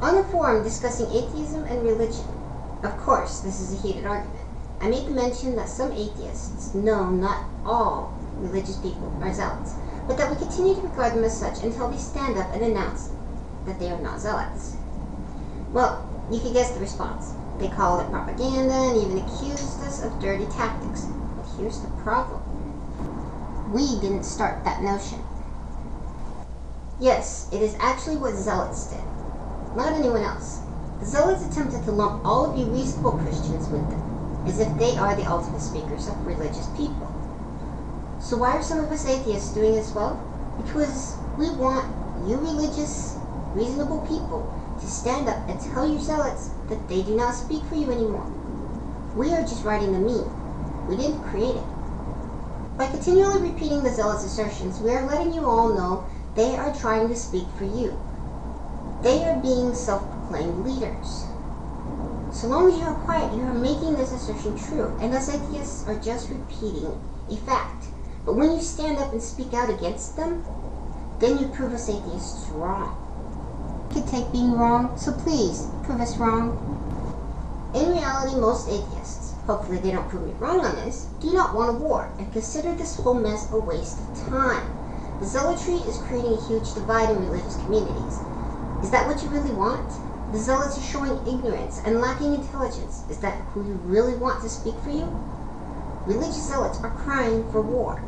On the forum discussing atheism and religion, of course, this is a heated argument. I the mention that some atheists no, not all religious people are zealots, but that we continue to regard them as such until they stand up and announce that they are not zealots. Well, you can guess the response. They called it propaganda and even accused us of dirty tactics. But here's the problem. We didn't start that notion. Yes, it is actually what zealots did, not anyone else. The zealots attempted to lump all of you reasonable Christians with them, as if they are the ultimate speakers of religious people. So why are some of us atheists doing as well? Because we want you religious, reasonable people to stand up and tell your zealots that they do not speak for you anymore. We are just writing the meme. We didn't create it. By continually repeating the zealots' assertions, we are letting you all know they are trying to speak for you. They are being self-proclaimed leaders. So long as you are quiet, you are making this assertion true, and us atheists are just repeating a fact. But when you stand up and speak out against them, then you prove us atheists wrong. You can take being wrong, so please, prove us wrong. In reality, most atheists, hopefully they don't prove me wrong on this, do not want a war and consider this whole mess a waste of time. The zealotry is creating a huge divide in religious communities. Is that what you really want? The zealots are showing ignorance and lacking intelligence. Is that who you really want to speak for you? Religious zealots are crying for war.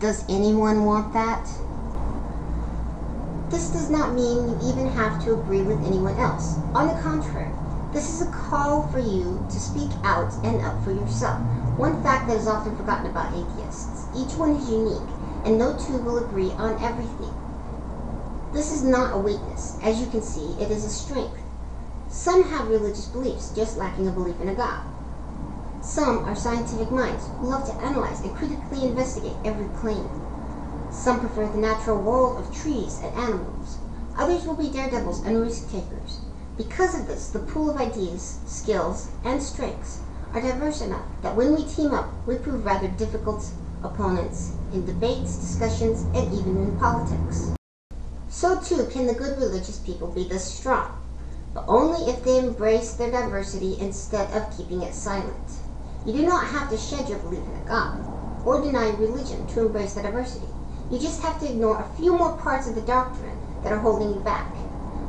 Does anyone want that? This does not mean you even have to agree with anyone else. On the contrary, this is a call for you to speak out and up for yourself. One fact that is often forgotten about atheists each one is unique, and no two will agree on everything. This is not a weakness. As you can see, it is a strength. Some have religious beliefs, just lacking a belief in a God. Some are scientific minds who love to analyze and critically investigate every claim. Some prefer the natural world of trees and animals. Others will be daredevils and risk takers. Because of this, the pool of ideas, skills, and strengths are diverse enough that when we team up, we prove rather difficult opponents in debates, discussions, and even in politics. So too can the good religious people be this strong, but only if they embrace their diversity instead of keeping it silent. You do not have to shed your belief in a God or deny religion to embrace the diversity. You just have to ignore a few more parts of the doctrine that are holding you back.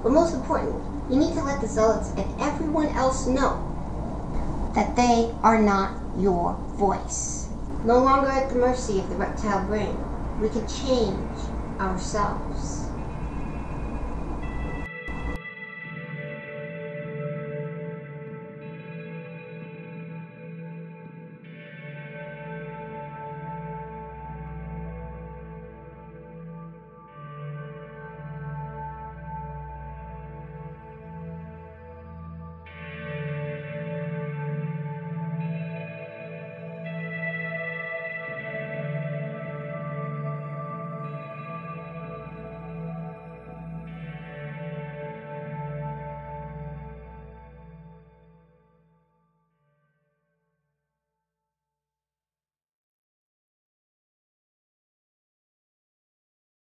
But most importantly, you need to let the zealots and everyone else know that they are not your voice. No longer at the mercy of the reptile brain, we can change ourselves.